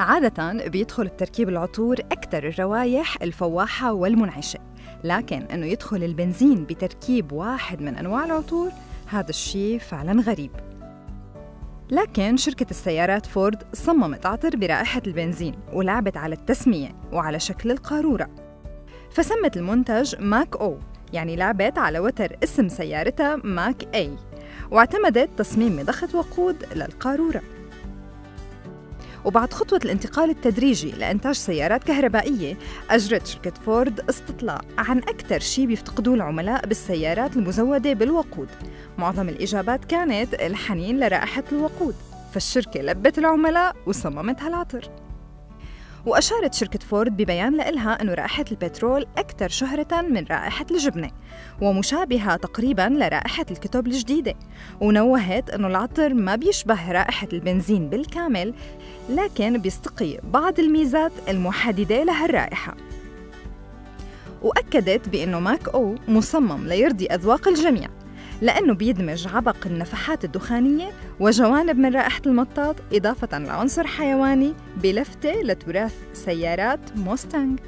عادة بيدخل بتركيب العطور أكثر الروايح الفواحة والمنعشة لكن أنه يدخل البنزين بتركيب واحد من أنواع العطور هذا الشيء فعلا غريب. لكن شركة السيارات فورد صممت عطر برائحة البنزين ولعبت على التسمية وعلى شكل القارورة. فسمت المنتج ماك أو يعني لعبت على وتر اسم سيارتها ماك أي واعتمدت تصميم مضخة وقود للقارورة. وبعد خطوة الانتقال التدريجي لإنتاج سيارات كهربائية أجرت شركة فورد استطلاع عن أكثر شيء بيفتقدوه العملاء بالسيارات المزودة بالوقود. معظم الإجابات كانت الحنين لرائحة الوقود فالشركة لبت العملاء وصممت هالعطر. وأشارت شركة فورد ببيان لإلها أنه رائحة البترول أكثر شهرة من رائحة الجبنة ومشابهة تقريباً لرائحة الكتب الجديدة. ونوهت أنه العطر ما بيشبه رائحة البنزين بالكامل لكن بيستقي بعض الميزات المحددة لهالرائحة وأكدت بأنه ماك أو مصمم ليرضي أذواق الجميع. لأنه بيدمج عبق النفحات الدخانية وجوانب من رائحة المطاط إضافة لعنصر حيواني بلفتة لتراث سيارات موستانج